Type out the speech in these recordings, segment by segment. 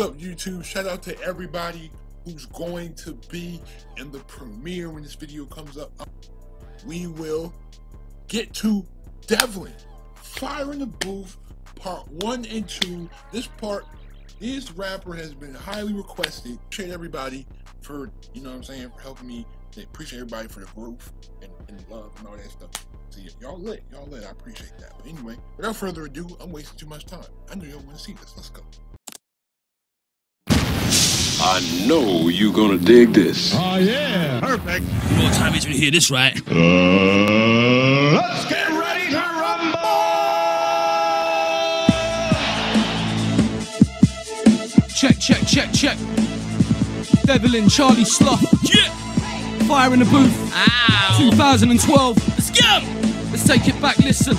What's up, YouTube? Shout out to everybody who's going to be in the premiere when this video comes up. We will get to Devlin. Fire in the Booth, part one and two. This part, this rapper has been highly requested. Appreciate everybody for, you know what I'm saying, for helping me. Appreciate everybody for the growth and, and love and all that stuff. See, y'all lit, y'all lit. I appreciate that. But anyway, without further ado, I'm wasting too much time. I know y'all want to see this. Let's go. I know you gonna dig this. Oh, yeah. Perfect. More time is when hear this, right? Uh, let's get ready to rumble! Check, check, check, check. Devlin, Charlie Sloth. Yeah. Fire in the booth. Ow. 2012. Let's go. Let's take it back, listen.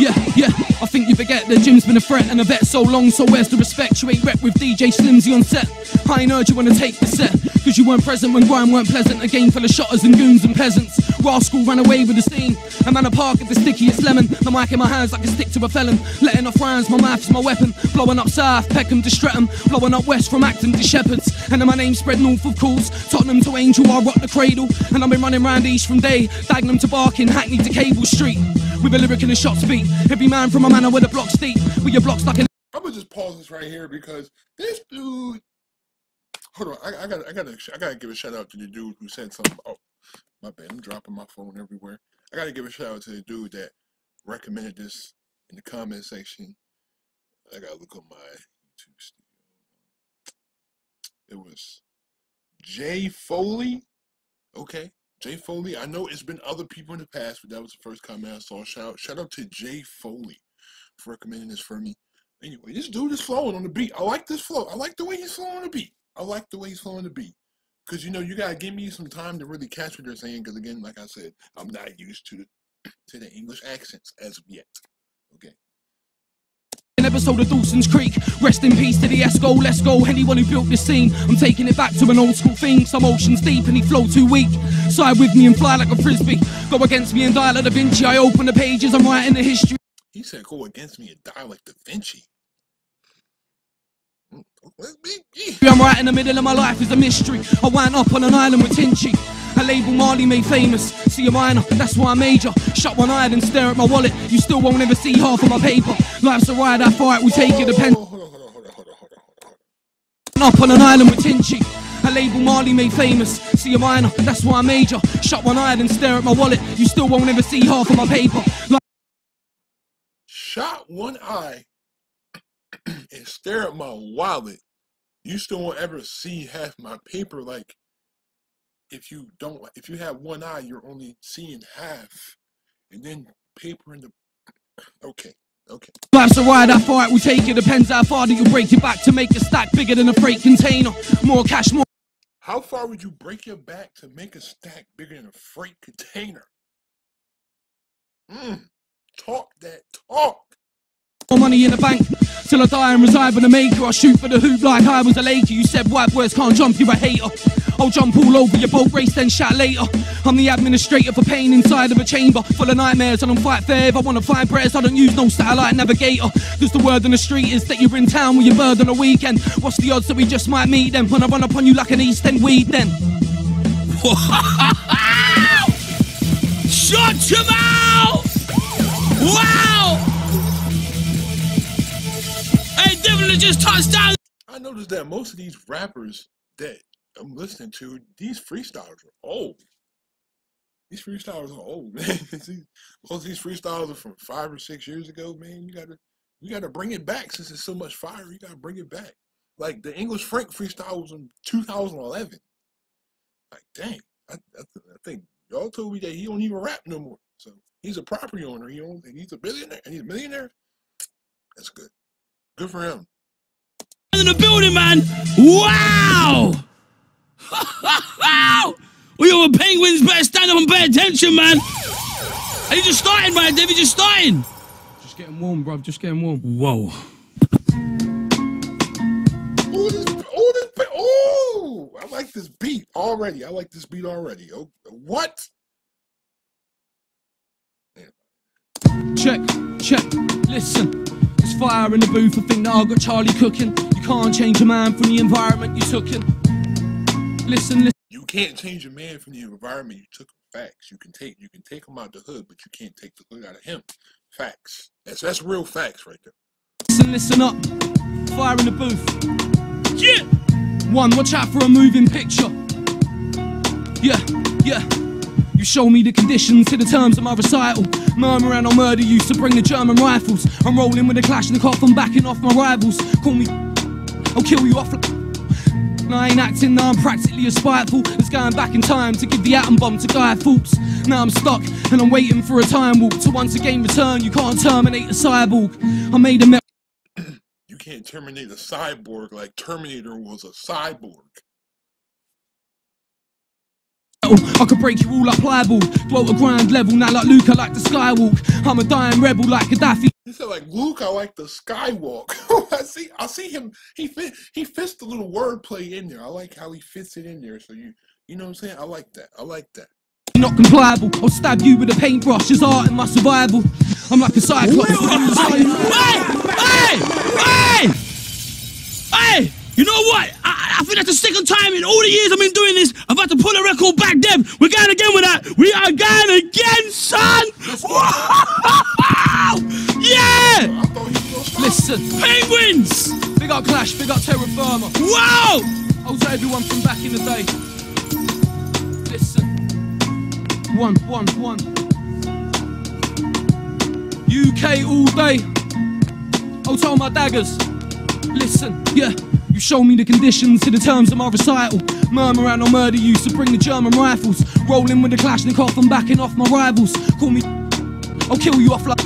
Yeah, yeah, I think you forget the gym's been a threat and a vet so long, so where's the respect? You ain't rep with DJ Slimzee on set. I ain't heard you wanna take the set, cause you weren't present when grime weren't pleasant. A game full of shotters and goons and peasants. Rascal ran away with the scene. A man a park at the stickiest lemon. The mic in my hands like a stick to a felon. Letting off rhymes, my mouth's my weapon. Blowing up south, Peckham to Streatham. Blowing up west from Acton to Shepherds. And then my name spread north of calls. Tottenham to Angel, I rock the cradle. And I've been running round east from day. Dagenham to Barking, Hackney to Cable Street. With a lyric and a shot speed. Every man from a manor with a block steep. With your blocks like an I'm gonna just pause this right here because this dude. Hold on, I, I gotta, I gotta, I gotta give a shout out to the dude who said something. Oh, my bad, I'm dropping my phone everywhere. I gotta give a shout out to the dude that recommended this in the comment section. I gotta look on my YouTube studio. It was Jay Foley. Okay, Jay Foley. I know it's been other people in the past, but that was the first comment I saw. Shout, shout out to Jay Foley for recommending this for me. Anyway, this dude is flowing on the beat. I like this flow. I like the way he's flowing on the beat. I like the way he's flowing on the beat. Because, you know, you got to give me some time to really catch what they're saying. Because, again, like I said, I'm not used to the, to the English accents as of yet. Okay. Episode of Dawson's Creek. Rest in peace to the Esco, let's go. Anyone who built this scene, I'm taking it back to an old school thing. Some oceans deep and he flow too weak. Side with me and fly like a frisbee. Go against me and die like Da Vinci. I open the pages, I'm writing the history. He said, go against me and die like Da Vinci. I'm right in the middle of my life is a mystery. I wound up on an island with Tinchy. A label Marley made famous. See a minor, that's why I major. Shut one eye and stare at my wallet. You still won't ever see half of my paper. Life's a ride, far it will take you depends. Up on an island with Tinchy. A label Marley made famous. See a minor, that's why I major. Shut one eye and stare at my wallet. You still won't ever see half of my paper. Like Shot one eye stare at my wallet. You still won't ever see half my paper. Like, if you don't, if you have one eye, you're only seeing half, and then paper in the. Okay, okay. Life's a ride, how far it will take you. Depends how far do you break your back to make a stack bigger than a freight container. More cash, more. How far would you break your back to make a stack bigger than a freight container? Mm, talk that talk. Money in the bank till I die and reside with a maker. I shoot for the hoop like I was a Laker. You said white boys can't jump, you're a hater. I'll jump all over your boat race, then shout later. I'm the administrator for pain inside of a chamber full of nightmares. I don't fight fair. If I wanna find prayers, I don't use no satellite navigator. Cause the word on the street is that you're in town with your bird on the weekend. What's the odds that we just might meet them when I run upon you like an East End weed then? Shut your mouth! Wow! Devlin just touched down. I noticed that most of these rappers that I'm listening to, these freestylers are old. These freestylers are old, man. Most of these freestylers are from five or six years ago, man. You gotta, you gotta bring it back since it's so much fire. You gotta bring it back. Like the English Frank freestyle was in 2011. Like, dang, I, I, th- I think y'all told me that he don't even rap no more. So he's a property owner. He owns, and he's a billionaire, and he's a millionaire. That's good. Good for him. in the building, man. Wow! wow! We all the penguins better stand up and pay attention, man. Are you just starting, man? David, just starting. Just getting warm, bro. just getting warm. Whoa. Ooh, this, ooh, this, beat- ooh, I like this beat already. I like this beat already. Oh, what? Check, check, listen. Fire in the booth. I think that I got Charlie cooking. You can't change a man from the environment you took him. Listen, listen. You can't change a man from the environment you took him. Facts. You can take you can take him out the hood, but you can't take the hood out of him. Facts. That's that's real facts right there. Listen, listen up. Fire in the booth. Yeah. One, watch out for a moving picture. Yeah, yeah. You show me the conditions to the terms of my recital. Murmur and I'll murder you, so bring the German rifles. I'm rolling with a clash and the cop, I'm backing off my rivals. Call me, I'll kill you off. I ain't acting, now I'm practically as spiteful as going back in time to give the atom bomb to Guy Fawkes. Now I'm stuck and I'm waiting for a time warp to once again return. You can't terminate a cyborg. I made a. You can't terminate a cyborg like Terminator was a cyborg. I could break you all up pliable. Dwell at ground level, now like Luke, I like the skywalk. I'm a dying rebel like Gaddafi. He said like Luke, I like the skywalk. I see I see him he fit he fits the little wordplay in there. I like how he fits it in there. So you you know what I'm saying? I like that. I like that. Not compliable. I'll stab you with a paintbrush as art in my survival. I'm like a cyclops. Hey! Hey! Hey! Hey! You know what? I, I think that's the second time in all the years I've been doing this. I've had to pull a record back, Dev. We're going again with that. We are going again, son! yeah! I thought he was gonna stop. Listen, Penguins! big up Clash, big up Terra Firma. Wow! I'll tell everyone from back in the day. Listen. One, one, one. UK all day. I'll tell my daggers. Listen, yeah. You show me the conditions to the terms of my recital. Murmur and I'll murder you, so bring the German rifles. Rolling with the Kalashnikov, I'm backing off my rivals. Call me, I'll kill you off like.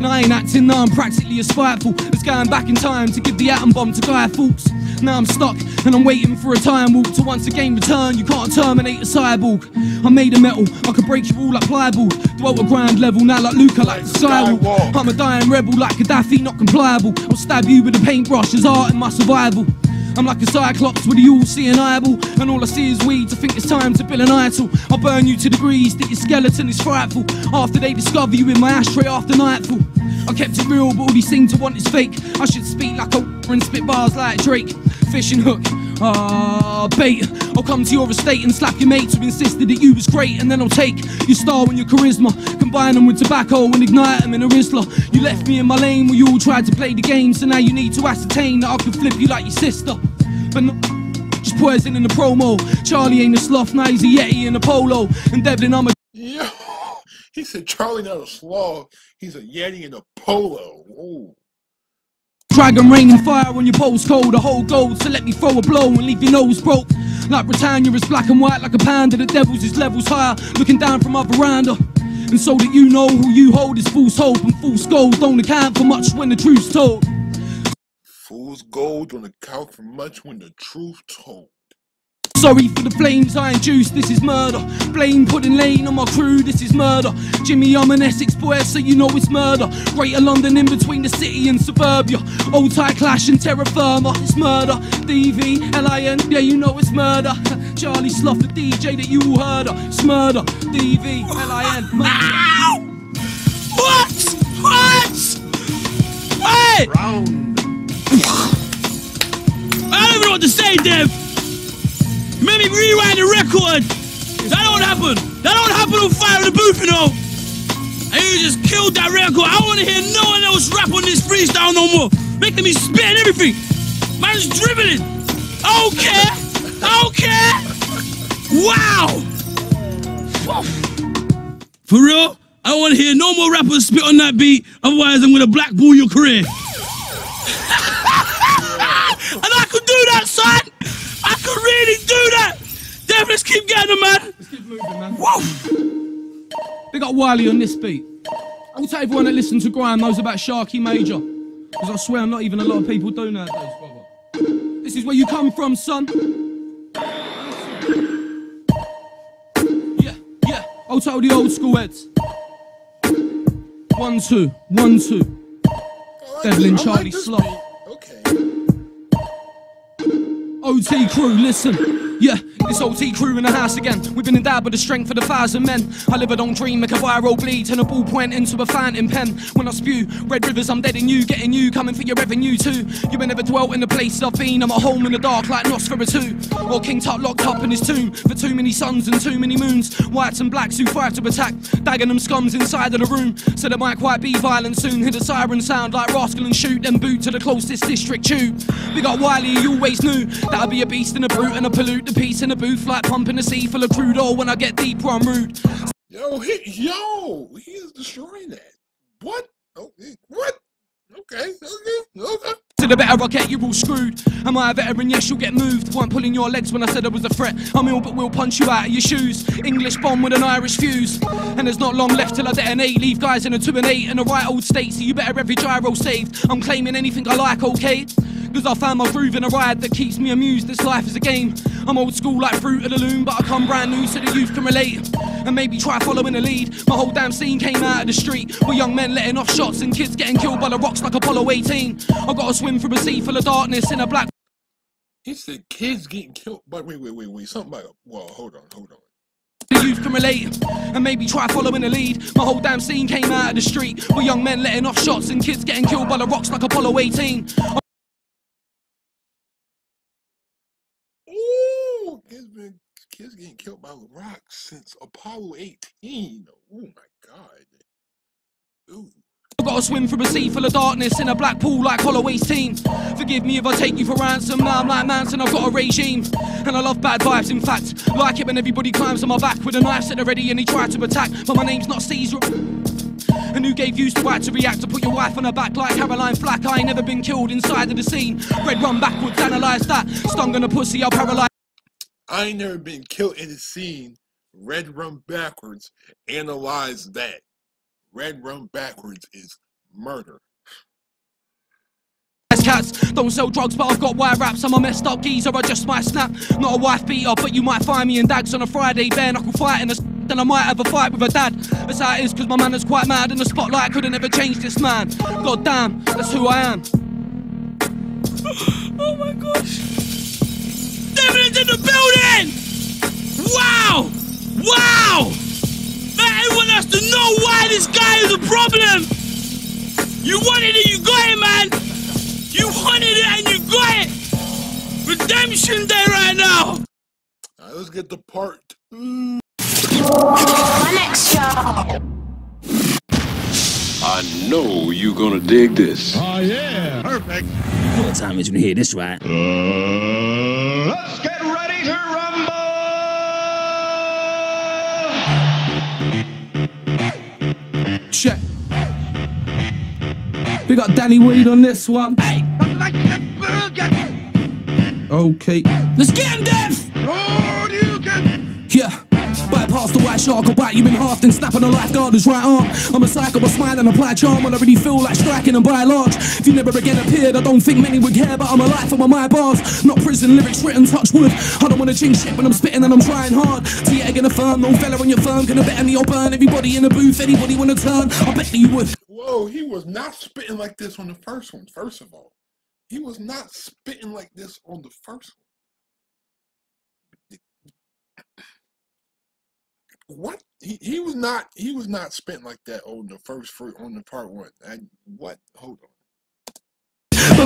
I ain't acting, now I'm practically as spiteful as going back in time to give the atom bomb to Guy Fawkes. Now I'm stuck and I'm waiting for a time warp to once again return. You can't terminate a cyborg. I'm made of metal, I can break you all like pliable. Dwell at ground level, now like Luca, like the skywalk. I'm a dying rebel like Gaddafi, not compliable. I'll stab you with a paintbrush as art in my survival. I'm like a cyclops with a all-seeing eyeball And all I see is weeds, I think it's time to build an idol I'll burn you to degrees that your skeleton is frightful After they discover you in my ashtray after nightfall I kept it real, but all these seem to want is fake. I should speak like a and spit bars like Drake. Fishing hook, ah, bait. I'll come to your estate and slap your mates who insisted that you was great And then I'll take your style and your charisma. Combine them with tobacco and ignite them in a Rizla. You left me in my lane where you all tried to play the game So now you need to ascertain that I can flip you like your sister. But no, just poison in the promo. Charlie ain't a sloth, now he's a Yeti in a polo. And Devlin, I'm a he said Charlie not a sloth. He's a Yeti in a polo. Ooh. Dragon raining fire on your postcode, a whole gold. So let me throw a blow and leave your nose broke. Like Britannia is black and white like a panda. The devil's is levels higher, looking down from our veranda. And so that you know who you hold is false hope and false gold. Don't account for much when the truth's told. Fool's gold don't account for much when the truth told. Sorry for the flames I induced, this is murder. Blame pudding lane on my crew, this is murder. Jimmy, I'm an Essex boy, so you know it's murder. Greater London in between the city and suburbia. Old tie clash and terra firma, it's murder. DV, LIN, yeah, you know it's murder. Charlie Sloth, the DJ that you all heard of. It's murder. DV, LIN, murder. What? What? Hey! I don't even know what to say, Dev. Made me rewind the record. That don't happen. That don't happen on Fire in the Booth, you know. And you just killed that record. I want to hear no one else rap on this freestyle no more. Making me spit and everything. Man's dribbling. I don't care. I don't care. Wow. For real, I want to hear no more rappers spit on that beat. Otherwise, I'm gonna blackball your career. and I could do that, son. I could really do that. Damn, let's keep getting them, man. Let's keep moving, man. Whoa. Big up Wiley on this beat. I'll tell everyone that listens to Grime knows about Sharky Major. Because I swear not even a lot of people do nowadays, brother. This is where you come from, son. Yeah, yeah. I'll tell the old school heads. One, two, one, two. I like Devlin this- I Charlie like OT crew, listen. Yeah, This OT crew in the house again. We've been endowed with the strength of a thousand men. I live a don't dream, make a viral bleed, turn a ballpoint into a fountain pen. When I spew, red rivers, I'm dead in you, getting you, coming for your revenue too. You ain't never dwelt in the places I've been. I'm at home in the dark like Nosferatu. Or King Tut locked up in his tomb for too many suns and too many moons. Whites and blacks who fight to attack, dagging them scums inside of the room. So there might quite be violence soon. Hear the siren sound like rascal and shoot, then boot to the closest district tube. We got Wiley, you always knew that I'd be a beast and a brute and a pollute the peace and the booth like pumping a sea full of crude oil. When I get deeper, I'm rude. Yo, he, yo, he is destroying that. What? Oh, what? Okay, okay, okay. To the better I get, you're all screwed. Am I a veteran? Yes, you'll get moved. Weren't pulling your legs when I said I was a threat. I'm ill, but we'll punch you out of your shoes. English bomb with an Irish fuse. And there's not long left till I detonate. Leave guys in a 2 and 8 in the right old state. So you better every gyro saved. I'm claiming anything I like, okay? Cause I found my groove in a ride that keeps me amused. This life is a game. I'm old school like Fruit of the Loom, but I come brand new so the youth can relate. And maybe try following the lead. My whole damn scene came out of the street. With young men letting off shots and kids getting killed by the rocks like Apollo 18. I gotta swim through a sea full of darkness in a black He said kids getting killed. But wait, wait, wait, wait. Something about. Well, hold on, hold on. the youth can relate and maybe try following the lead. My whole damn scene came out of the street with young men letting off shots and kids getting killed by the rocks like Apollo 18. Ooh, kids been kids getting killed by the rock since Apollo 18. Oh my God. Ooh. Gotta swim through a sea full of darkness in a black pool like Hollow 18. Forgive me if I take you for ransom. Now I'm like Manson, I've got a regime. And I love bad vibes, in fact. Like it when everybody climbs on my back with a knife set ready and he tried to attack. But my name's not Caesar. And who gave you the right to react to put your wife on her back like Caroline Flack? I ain't never been killed inside of the scene. Red run backwards, analyze that. Stung on a pussy, I'll paralyze. I ain't never been killed in a scene. Red run backwards. Analyze that. Red run backwards is murder. Cats don't sell drugs, but I've got wire wraps I'm a messed up geezer, I just might snap. Not a wife beater, but you might find me in dags on a Friday, bare knuckle fighting. Then I might have a fight with a dad. That's how cause my man is quite mad, and the spotlight couldn't ever change this man. God damn, that's who I am. Oh my gosh. Devlin's in the building! Wow! Wow! Man, everyone has to know why this guy is a problem! You wanted it, you got it, man! You wanted it and you got it! Redemption Day right now! Alright, let's get the part two. My next show. I know you're gonna dig this. Oh, yeah. Perfect. What time is when you hear this, right? Uh, let's get ready to rumble. Check. We got Danny Weed on this one. Hey. Okay. Let's get him, Dev! Bypass the white shark, I'll bite you in half, then snap on the lifeguarder's right arm. I'm a psycho, I smile and apply charm I really feel like striking and by large. If you never again appeared, I don't think many would care, but I'm alive for my bars. Not prison lyrics written, touch wood. I don't wanna change shit when I'm spitting and I'm trying hard. To yet again affirm, no fella on your firm, gonna bet me or burn. Everybody in the booth, anybody wanna turn, I bet you would. Whoa, he was not spitting like this on the first one, first of all. He was not spitting like this on the first one. What? He, he was not he was not spitting like that on the first fruit on the part one. And what? Hold on.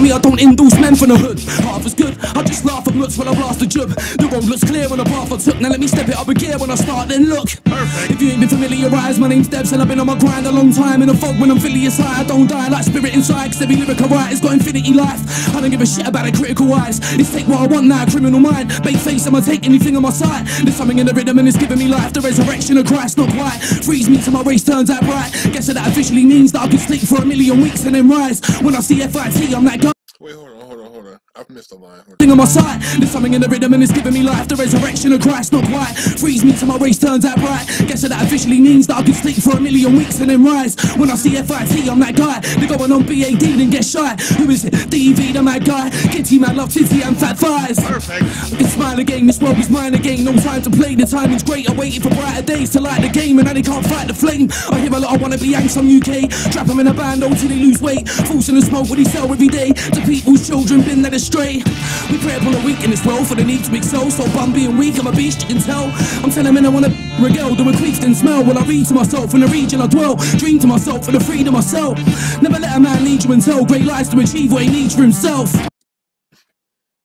Me, I don't endorse men from the hood. Half is good, I just laugh at looks when I blast a jib. The road looks clear on the path I took. Now let me step it up a gear when I start, then look. Perfect. If you ain't been familiarized, my name's Debs and I've been on my grind a long time. In the fog when I'm feeling high, I don't die like spirit inside. Cause every lyric I write has got infinity life. I don't give a shit about the critical eyes. It's take what I want now, criminal mind. Bait face, I'ma take anything on my side. There's something in the rhythm and it's giving me life. The resurrection of Christ, not quite. Frees me till my race turns out bright. Guess that officially means that I can sleep for a million weeks and then rise. When I see FIT, I'm that guy. Wait, hold on, hold on, hold on. I've missed a line. Thing on. my side, there's something in the rhythm and it's giving me life. The resurrection of Christ, not quite. Frees me till my race turns out bright. Guess that that officially means that I can sleep for a million weeks and then rise. When I see FIT, I'm that guy. They're going on BAD, then get shy. Who is it? DV, the mad guy. Kitty, man, love titty and fat thighs. Perfect. I can smile again, this world is mine again. No time to play, the timing's great. I waited for brighter days to light the game, and now they can't fight the flame. I hear a lot of wanna be yanks from UK. Trap them in a band, till they lose weight. Fools in the smoke, what he sell every day. To people's children, been there the straight. We pray upon the weak in this world for the need to excel. So bum being weak, I'm a beast, you can tell. I'm telling men I wanna regale, do a queefed and smell. While I read to myself in the region I dwell. Dream to myself for the freedom I sell. Never let a man lead you and tell great lies to achieve what he needs for himself.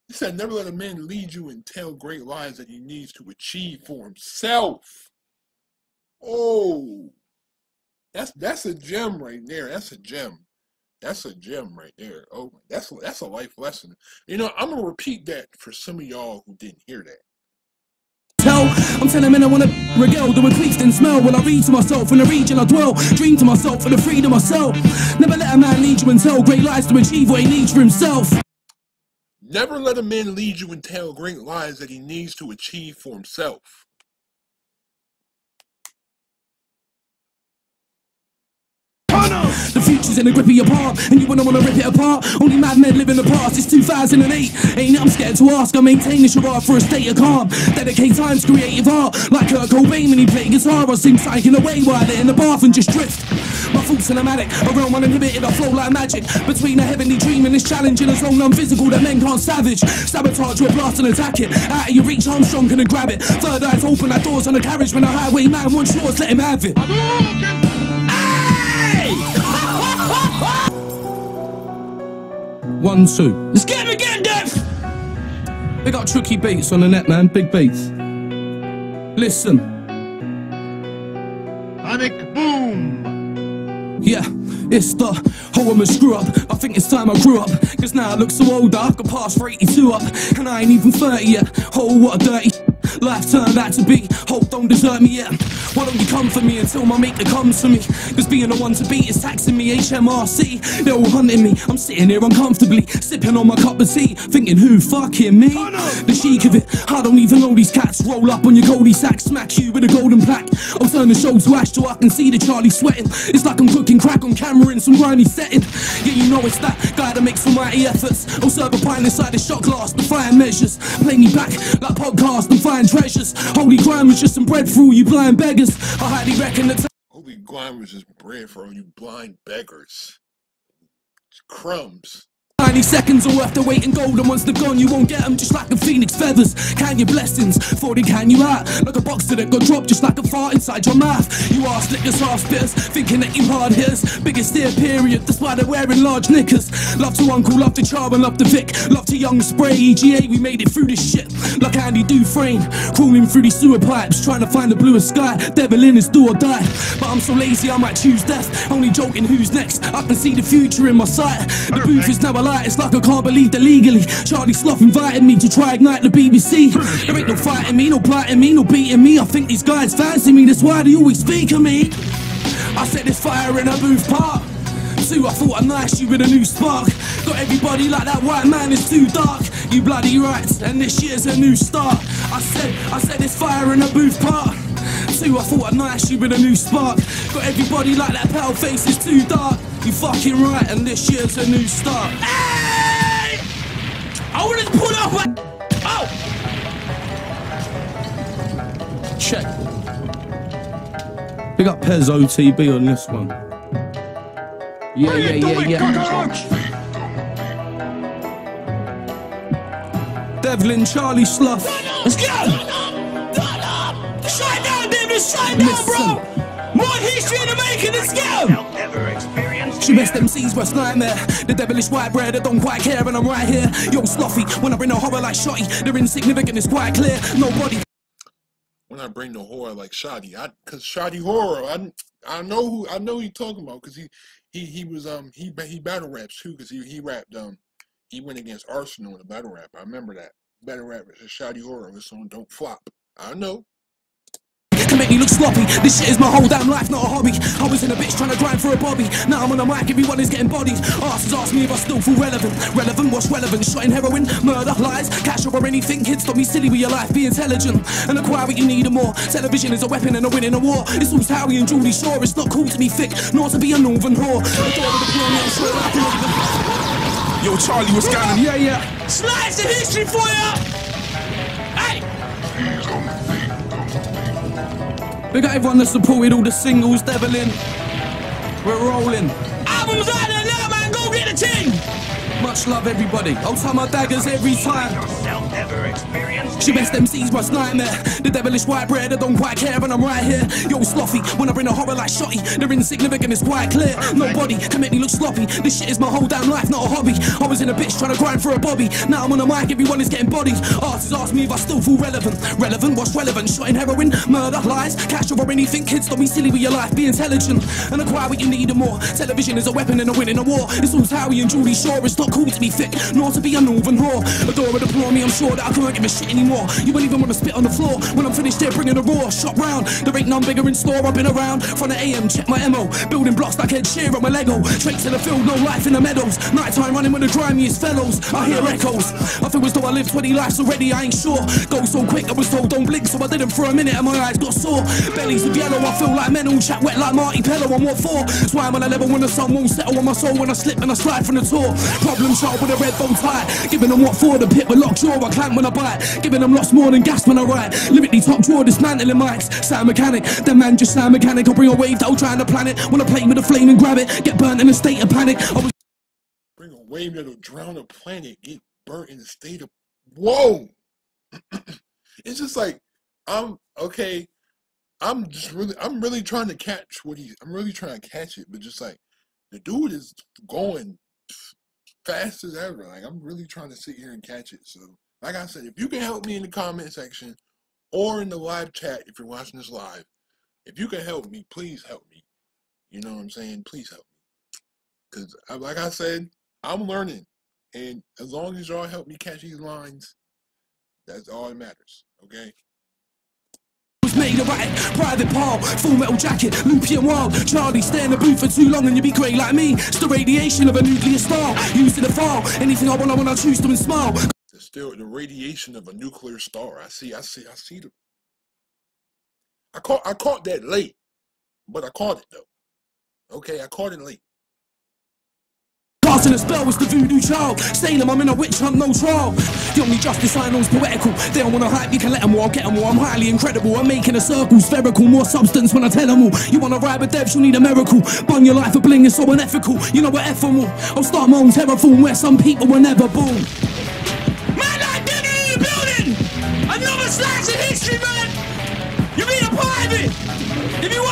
He said, never let a man lead you and tell great lies that he needs to achieve for himself. Oh, that's that's a gem right there. That's a gem. That's a gem right there. Oh, that's that's a life lesson. You know, I'm gonna repeat that for some of y'all who didn't hear that. Tell, I'm telling men I wanna regale, a queefed and smell. While I read to myself in the region I dwell. Dream to myself for the freedom I sell. Never let a man lead you and tell great lies to achieve what he needs for himself. Never let a man lead you and tell great lies that he needs to achieve for himself. The future's in the grip of your palm, and you wouldn't wanna rip it apart. Only madmen live in the past. It's 2008. Ain't? I'm scared to ask. I maintain this charade for a state of calm. Dedicate time to creative art, like Kurt Cobain when he played guitar. I seem psyching away while they're in the bath and just drift. My thoughts cinematic, a realm uninhibited. I flow like magic between a heavenly dream and this challenging. As long as I'm physical, that men can't savage. Sabotage with blast and attack it. Out of your reach, Armstrong can grab it. Third eyes open, like doors on the carriage. When a highway man wants yours, let him have it. One, two. Let's get him again, Dev! They got tricky beats on the net, man. Big beats. Listen. Panic boom. Yeah, it's the whole I'm a screw up. I think it's time I grew up. Cause now I look so old, I could pass for 82 up. And I ain't even 30 yet. Oh, what a dirty life turned out to be. Hope don't desert me yet. Why don't you come for me until my maker comes for me? Cause being the one to beat is taxing me. HMRC, they're all hunting me. I'm sitting here uncomfortably, sipping on my cup of tea, thinking who fucking me? Oh, the chic of it, I don't even know these cats. Roll up on your goldie sack, smack you with a golden plaque. I'll turn the show to ash so I can see the Charlie sweating. It's like I'm cooking crack on camera in some grimy setting. Yeah, you know it's that guy that makes some mighty efforts. I'll serve a pint inside the shot glass, defying measures. Play me back like podcast and find treasures. Holy crime was just some bread for all you blind beggars. I highly reckon that. Holy grime was just bread for all you blind beggars. It's crumbs. 90 seconds are worth the gold, and once they're gone, you won't get them just like a phoenix feathers. Count your blessings, before they can you out. Like a boxer that got dropped just like a fart inside your mouth. You are slickers, half spitters, thinking that you hard hitters. Biggest ear period, that's why they're wearing large knickers. Love to Uncle, love to Char, and love to Vic. Love to Young Spray, EGA, we made it through this shit. Like Andy Dufresne, crawling through these sewer pipes, trying to find the bluest sky. Devil in his do or die. But I'm so lazy, I might choose death. Only joking who's next. I can see the future in my sight. The booth is now a it's like I can't believe that legally Charlie Sloth invited me to try ignite the BBC. There ain't no fighting me, no biting me, no beating me. I think these guys fancy me, that's why they always speak of me. I set this fire in a booth park. Two, I thought I'd nice you with a new spark. Got everybody like that white man is too dark. You bloody right, and this year's a new start. I said, I set this fire in a booth park. Two, I thought I'd nice you with a new spark. Got everybody like that pale face is too dark. You fucking right, and this year's a new start. Hey! I to pull up. my- Oh! Check. Big up Pez OTB on this one. Yeah, yeah, yeah, yeah. Devlin, Charlie Sloth. Let's go! Shut down! Let's shut down, bro! More history in the making, let's go! She best MCs worst nightmare. The devilish white bread, I don't quite care, and I'm right here. Yo, sloppy, when I bring a horror like shotty, they're insignificant, it's quite clear. Nobody When I bring the horror like Shotty, I cause Shotty Horroh, I I know who I know you talking about because he he he was um he he battle raps too because he he rapped um he went against Arsonal in a battle rap. I remember that battle rap is Shotty Horroh. His song don't flop. I know. Can make me look sloppy. This shit is my whole damn life, not a hobby. I was in a bitch trying to grind for a bobby. Now I'm on the mic, everyone is getting bodied. Asses ask me if I still feel relevant. Relevant, what's relevant? Shotting heroin, murder, lies, cash over anything. Kids, don't be silly with your life, be intelligent. And acquire what you need and more. Television is a weapon and a winning a war. It's all Harry and Julie Shaw. It's not cool to be thick, nor to be a northern whore. The door of the colonial, I'm sure I can Yo, Charlie, what's going on? Yeah, yeah. Slice of history for ya! We got everyone that supported all the singles, Devil in. We're rolling. Albums out there now, man! Go get the ting! Much love, everybody. I'll tie my daggers every time. She best MC's worst nightmare. The devilish white bread, I don't quite care, and I'm right here. Yo, sloppy, when I bring a horror like shotty, they're insignificant, it's quite clear. Nobody can make me look sloppy. This shit is my whole damn life, not a hobby. I was in a bitch trying to grind for a bobby. Now I'm on the mic, everyone is getting bodied. Artists ask me if I still feel relevant. Relevant, what's relevant? Shot in heroin, murder, lies, cash over anything. Kids, don't be silly with your life, be intelligent and acquire what you need and more. Television is a weapon and a winning a war. It's all Howie and Julie Shaw. It's not cool to be thick, nor to be a northern whore. Adore or deplore me, I'm sure that I can't give a shit anymore. You won't even want to spit on the floor when I'm finished here bringing a raw shot round. There ain't none bigger in store. I've been around from the AM, check my MO. Building blocks like Ed Sheeran, my Lego. Straight in the field, no life in the meadows. Nighttime running with the grimiest fellows. I hear echoes. I feel as though I lived 20 lives already, I ain't sure. Go so quick, I was told don't blink, so I didn't for a minute and my eyes got sore. Bellies of yellow, I feel like mental. Chat wet like Marty Pellow, I'm what for? That's why I'm on a level when the sun won't settle on my soul when I slip and I slide from the tour. Problem child with a red bow tie. Giving them what for, the pit with locked jaw, I clamp when I bite. Giving them lots more than gas when I ride. Lyrically top drawer, dismantling mics. Sound mechanic, the man just sound mechanic. I'll bring a wave that'll drown the planet. Wanna play with a flame and grab it, get burnt in a state of panic. I was Bring a wave that'll drown the planet, get burnt in a state of whoa. it's just like I'm okay. I'm just really, I'm really trying to catch what he. I'm really trying to catch it, but just like the dude is going fast as ever. Like I'm really trying to sit here and catch it. So, like I said, if you can help me in the comment section or in the live chat, if you're watching this live, if you can help me, please help me. You know what I'm saying? Please help me. Because, uh, like I said, I'm learning. And as long as y'all help me catch these lines, that's all that matters. Okay? made right private full metal jacket, wild. Charlie, stay in the booth for too long and you'll be grey like me. It's the radiation of a nuclear star. The anything I want, I want, I choose to and smile. It's still the radiation of a nuclear star. I see, I see, I see the. I caught, I caught that late, but I caught it though. Okay, I caught it late. Casting a spell was the voodoo child. Salem, I'm in a witch hunt, no trial. The only justice I know is poetical. They don't wanna hype, you can let them all, I'll get them all. I'm highly incredible. I'm making a circle spherical, more substance when I tell them all. You wanna ride with devs, you'll need a miracle. Bun your life for bling is so unethical. You know what ephemeral. I'll start my own terraform where some people were never born.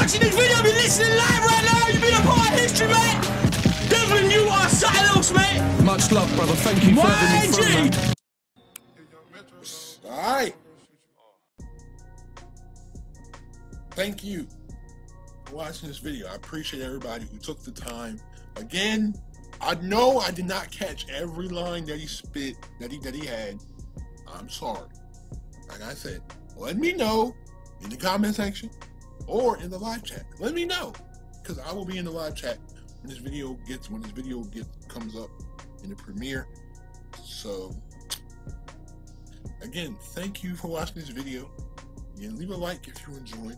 Watching this video, be listening live right now, you've been a part of history, man! Devlin, you are something else, mate! Much love, brother. Thank you for having me through. All right. Thank you for watching this video. I appreciate everybody who took the time. Again, I know I did not catch every line that he spit that he that he had. I'm sorry. Like I said, let me know in the comment section or in the live chat. Let me know because I will be in the live chat when this video gets when this video gets comes up in the premiere. So again, thank you for watching this video. Again, leave a like if you enjoyed.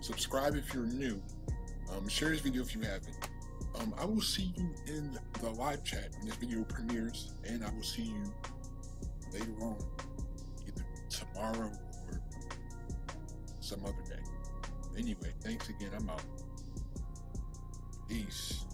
Subscribe if you're new. Um, share this video if you haven't. Um, I will see you in the live chat when this video premieres, and I will see you later on, either tomorrow or some other day. Anyway, thanks again. I'm out. Peace.